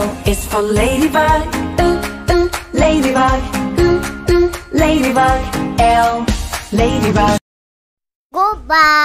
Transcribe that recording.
L is for ladybug. Ooh, ooh, ladybug. Ooh, ooh, ladybug. L, ladybug. Goodbye.